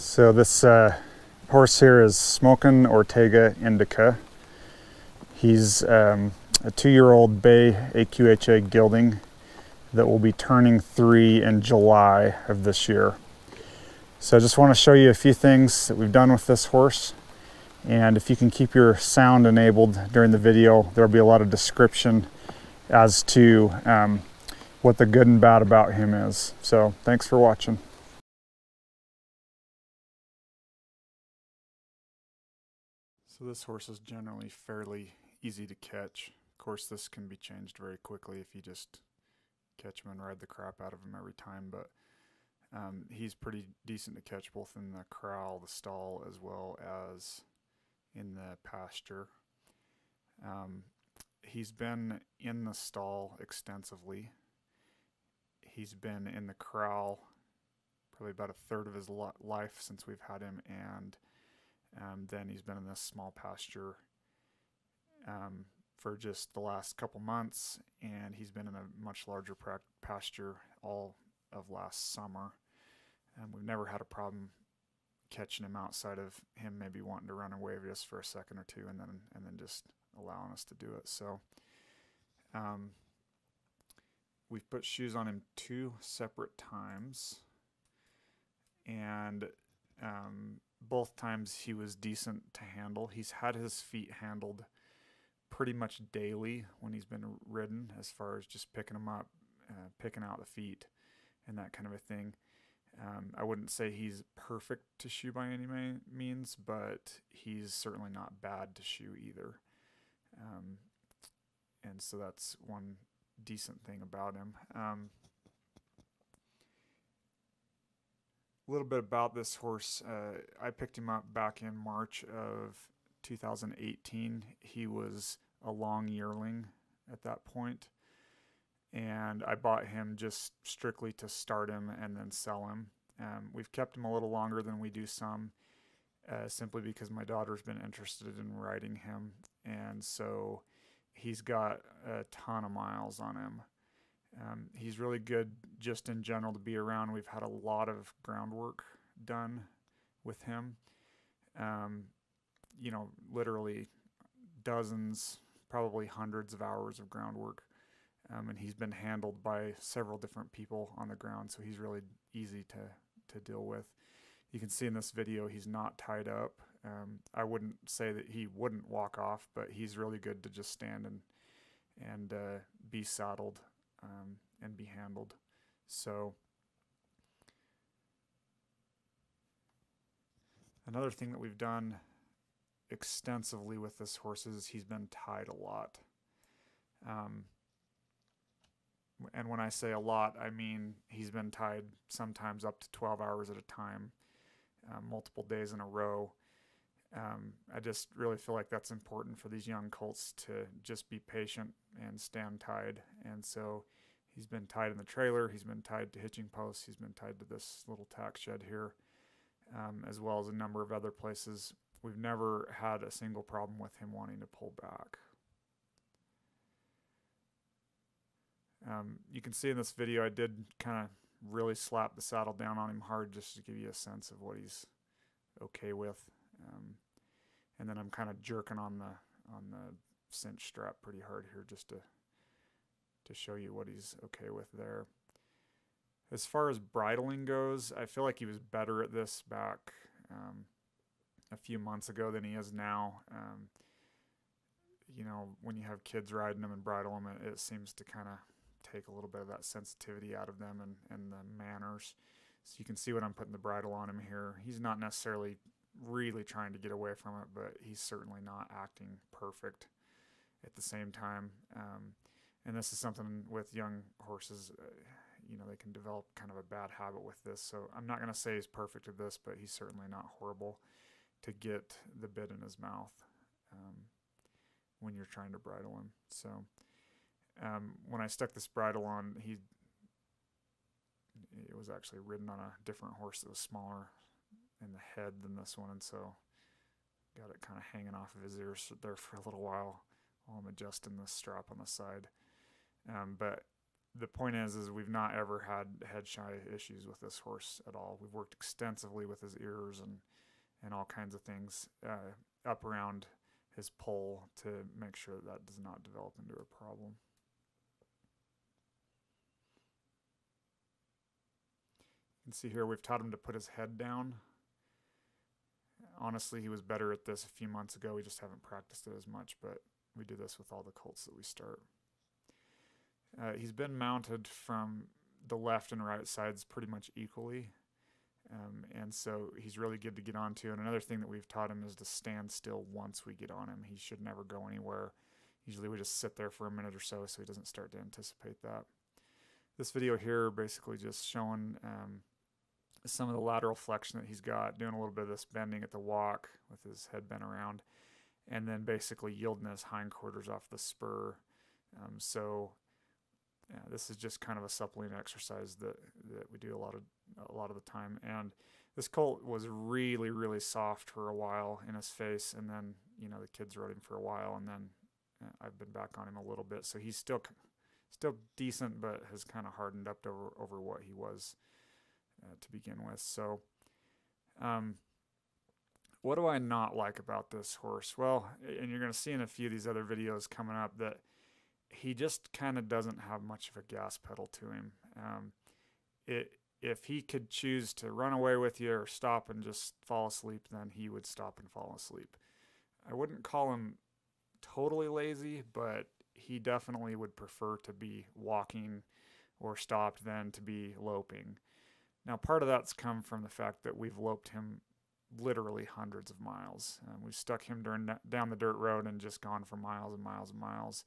So this uh, horse here is Smokin' Ortega Indica. He's um, a two-year-old bay AQHA gelding that will be turning three in July of this year. So I just want to show you a few things that we've done with this horse. And if you can keep your sound enabled during the video, there'll be a lot of description as to um, what the good and bad about him is. So thanks for watching. So this horse is generally fairly easy to catch. Of course, this can be changed very quickly if you just catch him and ride the crap out of him every time, but um, he's pretty decent to catch both in the corral, the stall, as well as in the pasture. Um, he's been in the stall extensively. He's been in the corral probably about a third of his life since we've had him, and um, then he's been in this small pasture um, for just the last couple months, and he's been in a much larger pasture all of last summer. And we've never had a problem catching him outside of him maybe wanting to run away just for a second or two, and then and then just allowing us to do it. So. Um, we've put shoes on him two separate times and um, both times he was decent to handle. He's had his feet handled pretty much daily when he's been ridden, as far as just picking them up, uh, picking out the feet, and that kind of a thing. Um, I wouldn't say he's perfect to shoe by any means, but he's certainly not bad to shoe either. Um, and so that's one decent thing about him. Um, a little bit about this horse. Uh, I picked him up back in March of 2018. He was a long yearling at that point, and I bought him just strictly to start him and then sell him. Um, we've kept him a little longer than we do some, uh, simply because my daughter's been interested in riding him, and so he's got a ton of miles on him. Um, he's really good just in general to be around. We've had a lot of groundwork done with him. Um, you know, literally dozens, probably hundreds of hours of groundwork. Um, and he's been handled by several different people on the ground, so he's really easy to, to deal with. You can see in this video he's not tied up. Um, I wouldn't say that he wouldn't walk off, but he's really good to just stand and and uh, be saddled um, and be handled. So another thing that we've done extensively with this horse is he's been tied a lot. Um, and when I say a lot, I mean he's been tied sometimes up to 12 hours at a time, uh, multiple days in a row. Um, I just really feel like that's important for these young colts to just be patient and stand tied. And so He's been tied in the trailer. He's been tied to hitching posts. He's been tied to this little tack shed here, um, as well as a number of other places. We've never had a single problem with him wanting to pull back. Um, you can see in this video I did kind of really slap the saddle down on him hard just to give you a sense of what he's okay with. Um, and then I'm kind of jerking on the on the cinch strap pretty hard here just to to show you what he's okay with there. As far as bridling goes, I feel like he was better at this back um, a few months ago than he is now. Um, you know, when you have kids riding them and bridle them, it, it seems to kind of take a little bit of that sensitivity out of them and, and the manners. So you can see what I'm putting the bridle on him here. He's not necessarily really trying to get away from it, but he's certainly not acting perfect at the same time. Um, and this is something with young horses uh, you know they can develop kind of a bad habit with this so i'm not going to say he's perfect at this but he's certainly not horrible to get the bit in his mouth um, when you're trying to bridle him so um, when i stuck this bridle on he it was actually ridden on a different horse that was smaller in the head than this one and so got it kind of hanging off of his ears there for a little while while i'm adjusting the strap on the side um, but the point is, is we've not ever had head shy issues with this horse at all. We've worked extensively with his ears and and all kinds of things uh, up around his poll to make sure that, that does not develop into a problem. You can see here we've taught him to put his head down. Honestly, he was better at this a few months ago. We just haven't practiced it as much, but we do this with all the colts that we start. Uh, he's been mounted from the left and right sides pretty much equally. Um, and so he's really good to get onto. And another thing that we've taught him is to stand still once we get on him. He should never go anywhere. Usually we just sit there for a minute or so so he doesn't start to anticipate that. This video here basically just showing um, some of the lateral flexion that he's got, doing a little bit of this bending at the walk with his head bent around, and then basically yielding his hindquarters off the spur. Um, so yeah, this is just kind of a supplement exercise that that we do a lot of a lot of the time. And this colt was really really soft for a while in his face, and then you know the kids rode him for a while, and then uh, I've been back on him a little bit, so he's still still decent, but has kind of hardened up over over what he was uh, to begin with. So. Um, what do I not like about this horse? Well, and you're going to see in a few of these other videos coming up that he just kind of doesn't have much of a gas pedal to him. Um, it, if he could choose to run away with you or stop and just fall asleep, then he would stop and fall asleep. I wouldn't call him totally lazy, but he definitely would prefer to be walking or stopped than to be loping. Now, part of that's come from the fact that we've loped him literally hundreds of miles. Um, we've stuck him during, down the dirt road and just gone for miles and miles and miles.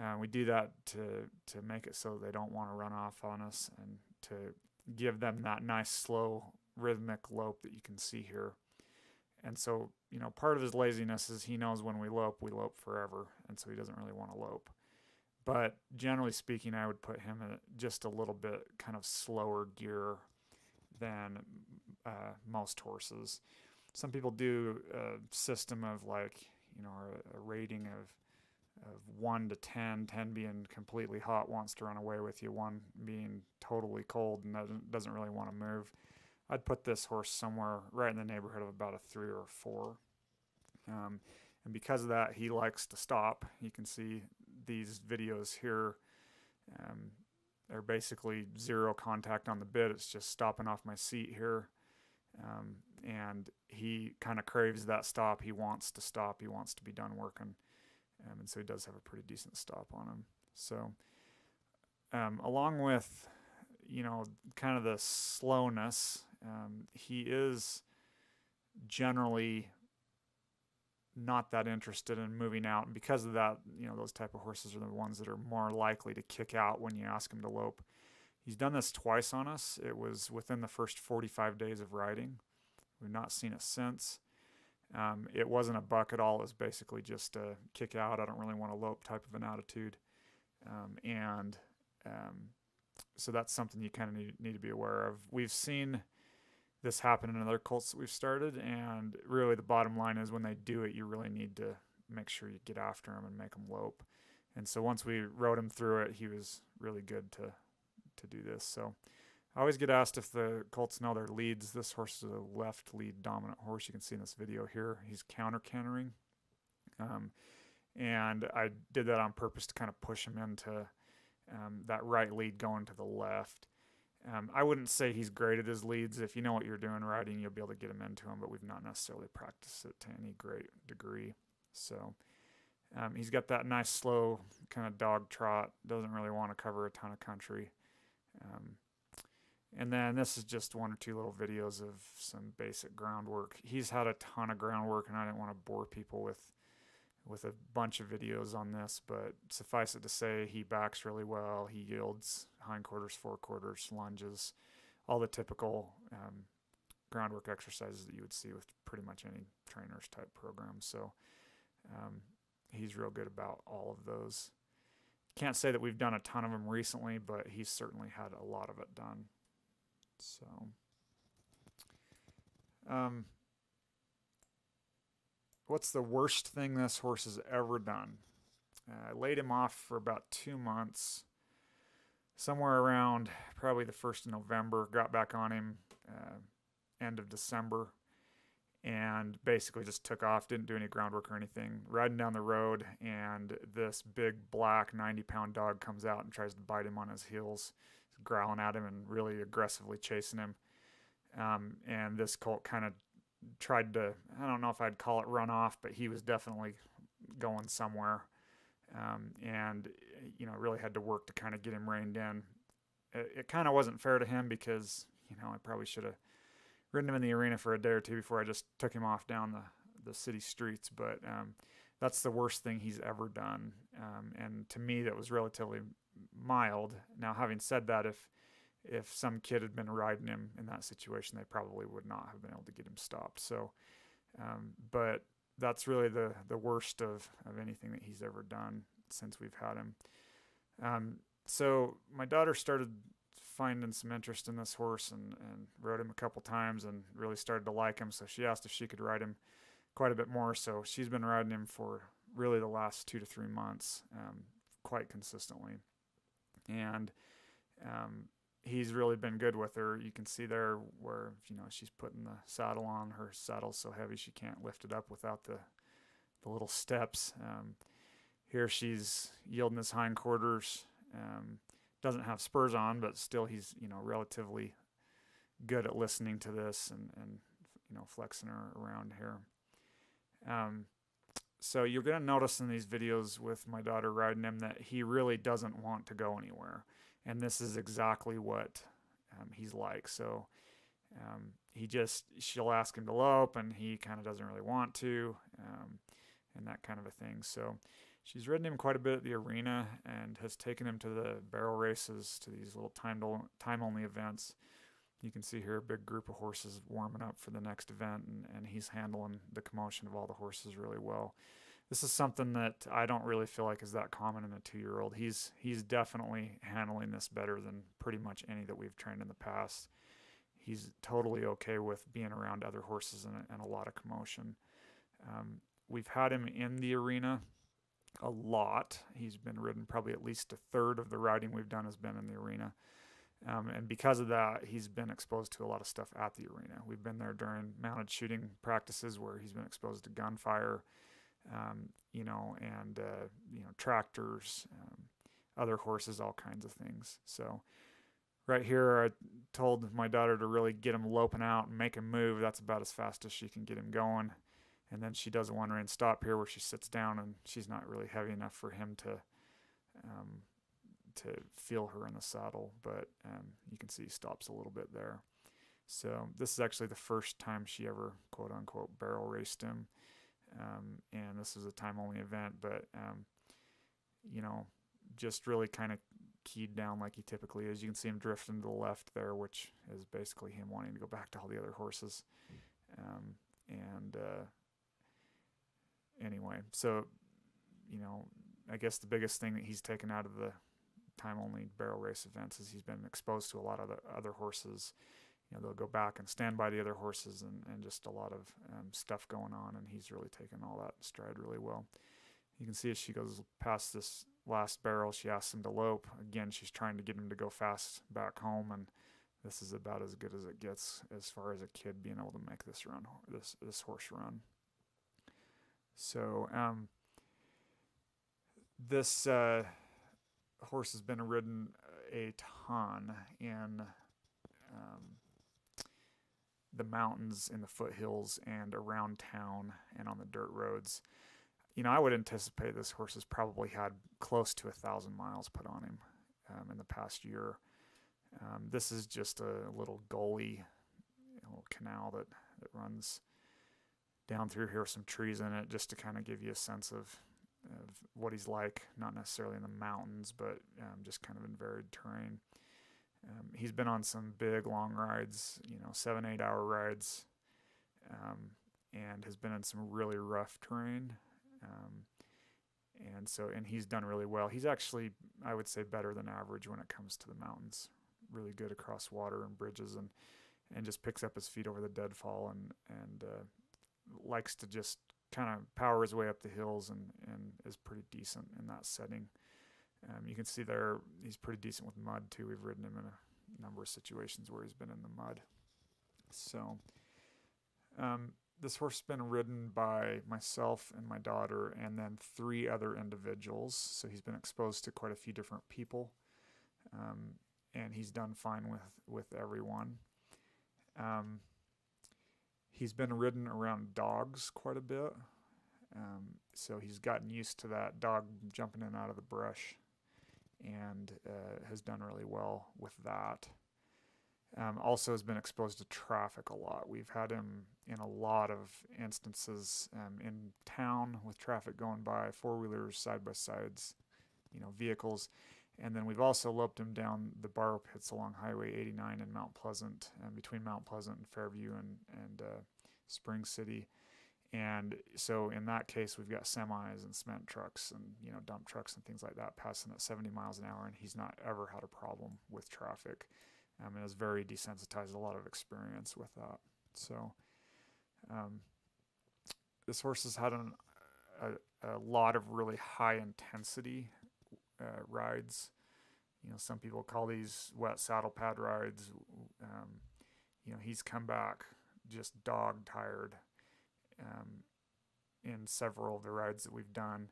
Uh, we do that to to make it so they don't want to run off on us and to give them that nice slow rhythmic lope that you can see here. And so, you know, part of his laziness is he knows when we lope, we lope forever, and so he doesn't really want to lope. But generally speaking, I would put him in just a little bit kind of slower gear than uh, most horses. Some people do a system of like, you know, a, a rating of of 1 to 10, 10 being completely hot, wants to run away with you, 1 being totally cold and doesn't, really want to move. I'd put this horse somewhere right in the neighborhood of about a 3 or a 4. Um, and because of that, he likes to stop. You can see these videos here. Um, they're basically zero contact on the bit. It's just stopping off my seat here. Um, and he kind of craves that stop. He wants to stop. He wants to be done working. Um, and so he does have a pretty decent stop on him. So, um, along with, you know, kind of the slowness, um, he is generally not that interested in moving out. And because of that, you know, those type of horses are the ones that are more likely to kick out when you ask him to lope. He's done this twice on us. It was within the first 45 days of riding. We've not seen it since. Um, it wasn't a buck at all. It was basically just a kick out. I don't really want to lope type of an attitude. Um, and um, so that's something you kind of need, need to be aware of. We've seen this happened in other colts that we've started. And really, the bottom line is when they do it, you really need to make sure you get after them and make them lope. And so once we rode him through it, he was really good to to do this. So I always get asked if the colts know their leads. This horse is a left lead dominant horse. You can see in this video here. He's counter cantering. Um, and I did that on purpose to kind of push him into um, that right lead going to the left. Um, I wouldn't say he's great at his leads. If you know what you're doing riding, you'll be able to get him into him, but we've not necessarily practiced it to any great degree. So um, he's got that nice, slow kind of dog trot. Doesn't really want to cover a ton of country. Um, and then this is just one or two little videos of some basic groundwork. He's had a ton of groundwork, and I didn't want to bore people with with a bunch of videos on this, but suffice it to say, he backs really well. He yields hindquarters, forequarters, lunges, all the typical um, groundwork exercises that you would see with pretty much any trainer's type program. So um, he's real good about all of those. Can't say that we've done a ton of them recently, but he's certainly had a lot of it done. So, um, what's the worst thing this horse has ever done? Uh, I laid him off for about two months somewhere around probably the 1st of November. Got back on him uh, end of December and basically just took off, didn't do any groundwork or anything. Riding down the road, and this big black 90 pound dog comes out and tries to bite him on his heels, growling at him and really aggressively chasing him. Um, and this colt kind of tried to, I don't know if I'd call it run off, but he was definitely going somewhere. Um, and, you know, really had to work to kind of get him reined in. It, it kind of wasn't fair to him because, you know, I probably should have ridden him in the arena for a day or two before I just took him off down the, the city streets. But um, that's the worst thing he's ever done. Um, and to me, that was relatively mild. Now, having said that, if if some kid had been riding him in that situation, they probably would not have been able to get him stopped. So, um, but that's really the the worst of of anything that he's ever done since we've had him. Um, so my daughter started finding some interest in this horse and, and rode him a couple times and really started to like him. So she asked if she could ride him quite a bit more. So she's been riding him for really the last two to three months, um, quite consistently. And um, he's really been good with her. You can see there where you know she's putting the saddle on. Her saddle's so heavy she can't lift it up without the the little steps. Um, here she's yielding his hindquarters. Um, doesn't have spurs on, but still he's you know relatively good at listening to this and and you know flexing her around here. Um, so you're gonna notice in these videos with my daughter riding him that he really doesn't want to go anywhere, and this is exactly what um, he's like. So. Um, he just she'll ask him to lope and he kind of doesn't really want to um, and that kind of a thing so She's ridden him quite a bit at the arena and has taken him to the barrel races, to these little time time only events. You can see here a big group of horses warming up for the next event, and, and he's handling the commotion of all the horses really well. This is something that I don't really feel like is that common in a two-year-old. He's he's definitely handling this better than pretty much any that we've trained in the past. He's totally okay with being around other horses and, and a lot of commotion. Um, we've had him in the arena a lot. He's been ridden probably at least a third of the riding we've done has been in the arena. Um, and because of that, he's been exposed to a lot of stuff at the arena. We've been there during mounted shooting practices where he's been exposed to gunfire, um, you know, and uh, you know tractors, um, other horses, all kinds of things. So, right here, I told my daughter to really get him loping out and make him move. That's about as fast as she can get him going and then she does a one rein stop here where she sits down and she's not really heavy enough for him to um, to feel her in the saddle but um, you can see he stops a little bit there so this is actually the first time she ever quote unquote barrel raced him um, and this is a time only event but um, you know just really kind of keyed down like he typically is you can see him drifting to the left there which is basically him wanting to go back to all the other horses um, and uh, anyway. So, you know, I guess the biggest thing that he's taken out of the time only barrel race events is he's been exposed to a lot of the other horses. You know, they'll go back and stand by the other horses and, and just a lot of um, stuff going on, and he's really taken all that stride really well. You can see as she goes past this last barrel, she asks him to lope. Again, she's trying to get him to go fast back home, and this is about as good as it gets as far as a kid being able to make this run, this this horse run. So um, this uh, horse has been ridden a ton in um, the mountains, in the foothills, and around town, and on the dirt roads. You know, I would anticipate this horse has probably had close to a thousand miles put on him um, in the past year. Um, this is just a little gully, a little canal that, that runs down through here some trees in it just to kind of give you a sense of, of what he's like, not necessarily in the mountains, but um, just kind of in varied terrain. Um, he's been on some big long rides, you know, seven, eight hour rides, um, and has been in some really rough terrain. Um, and so, and he's done really well. He's actually, I would say, better than average when it comes to the mountains. Really good across water and bridges, and and just picks up his feet over the deadfall and and uh, likes to just kind of power his way up the hills and, and is pretty decent in that setting. Um, you can see there he's pretty decent with mud too. We've ridden him in a number of situations where he's been in the mud. So um, this horse has been ridden by myself and my daughter, and then three other individuals. So he's been exposed to quite a few different people, um, and he's done fine with with everyone. Um, he's been ridden around dogs quite a bit, um, so he's gotten used to that dog jumping in out of the brush, and uh, has done really well with that. Um, also has been exposed to traffic a lot. We've had him in a lot of instances um, in town with traffic going by, four wheelers, side by sides, you know, vehicles. And then we've also loped him down the borrow pits along Highway 89 in Mount Pleasant, um, between Mount Pleasant and Fairview and, and uh, Spring City. And so in that case, we've got semis and cement trucks and you know dump trucks and things like that passing at 70 miles an hour, and he's not ever had a problem with traffic I mean, is very desensitized, a lot of experience with that. So um, this horse has had an, a, a lot of really high intensity uh, rides. You know, some people call these wet saddle pad rides. Um, you know, he's come back just dog tired um, in several of the rides that we've done.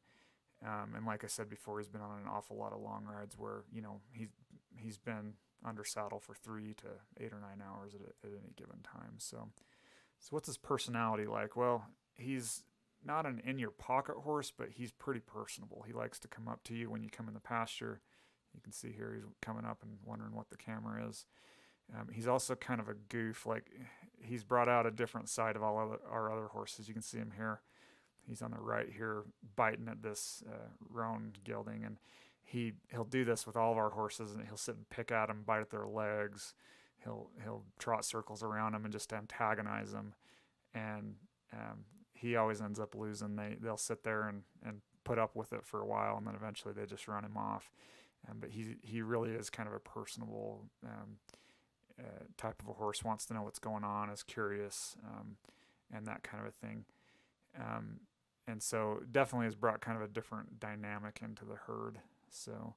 Um, and like I said before, he's been on an awful lot of long rides where you know he's he's been under saddle for three to eight or nine hours at, at any given time. So, so what's his personality like? Well, he's not an in your pocket horse, but he's pretty personable. He likes to come up to you when you come in the pasture. You can see here he's coming up and wondering what the camera is. Um, he's also kind of a goof. Like he's brought out a different side of all other, our other horses. You can see him here. He's on the right here, biting at this uh, roan gelding, and he he'll do this with all of our horses, and he'll sit and pick at them, bite at their legs. He'll he'll trot circles around them and just antagonize them, and um, he always ends up losing. They they'll sit there and, and put up with it for a while, and then eventually they just run him off. Um, but he he really is kind of a personable um, uh, type of a horse. Wants to know what's going on, is curious, um, and that kind of a thing. Um, and so definitely has brought kind of a different dynamic into the herd. So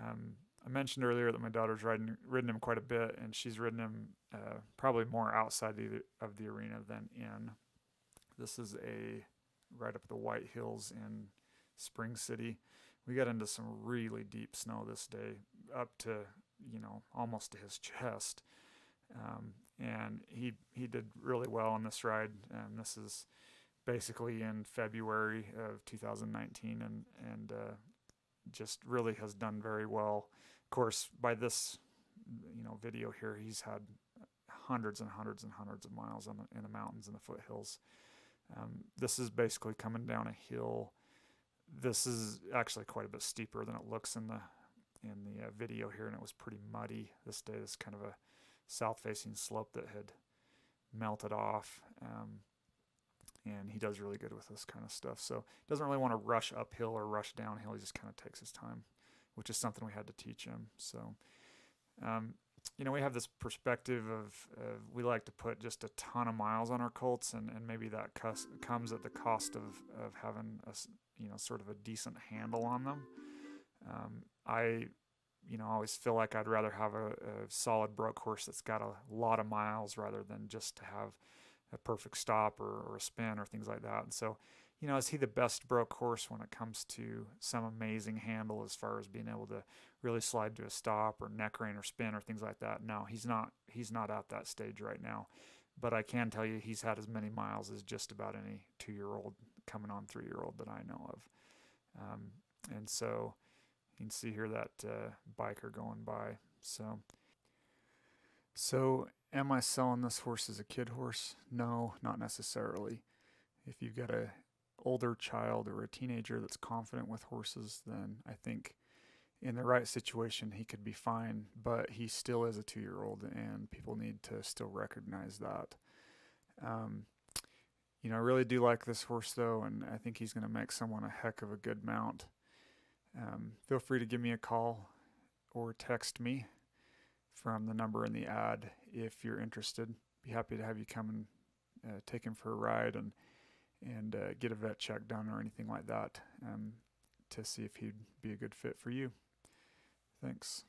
um, I mentioned earlier that my daughter's riding ridden him quite a bit, and she's ridden him uh, probably more outside the, of the arena than in. This is a right up the White Hills in Spring City. We got into some really deep snow this day, up to you know almost to his chest, um, and he he did really well on this ride. And this is basically in February of 2019, and and uh, just really has done very well. Of course, by this you know video here, he's had hundreds and hundreds and hundreds of miles in the, in the mountains and the foothills. Um, this is basically coming down a hill. This is actually quite a bit steeper than it looks in the in the uh, video here, and it was pretty muddy this day. This kind of a south-facing slope that had melted off. Um, and he does really good with this kind of stuff. So he doesn't really want to rush uphill or rush downhill. He just kind of takes his time, which is something we had to teach him. So, um, you know, we have this perspective of, we like to put just a ton of miles on our colts, and, and maybe that comes at the cost of, of having a, you know, sort of a decent handle on them. Um, I, you know, always feel like I'd rather have a, a solid broke horse that's got a lot of miles rather than just to have a perfect stop or, or a spin or things like that. And so, you know, is he the best broke horse when it comes to some amazing handle as far as being able to really slide to a stop or neck rein or spin or things like that? No, he's not. He's not at that stage right now. But I can tell you, he's had as many miles as just about any two-year-old coming on three-year-old that I know of. Um, and so you can see here that uh, biker going by. So, so Am I selling this horse as a kid horse? No, not necessarily. If you've got a older child or a teenager that's confident with horses, then I think in the right situation he could be fine, but he still is a two year old and people need to still recognize that. Um, you know, I really do like this horse though, and I think he's going to make someone a heck of a good mount. Um, feel free to give me a call or text me from the number in the ad if you're interested. Be happy to have you come and uh, take him for a ride and and uh, get a vet check done or anything like that. Um, to see if he'd be a good fit for you. Thanks.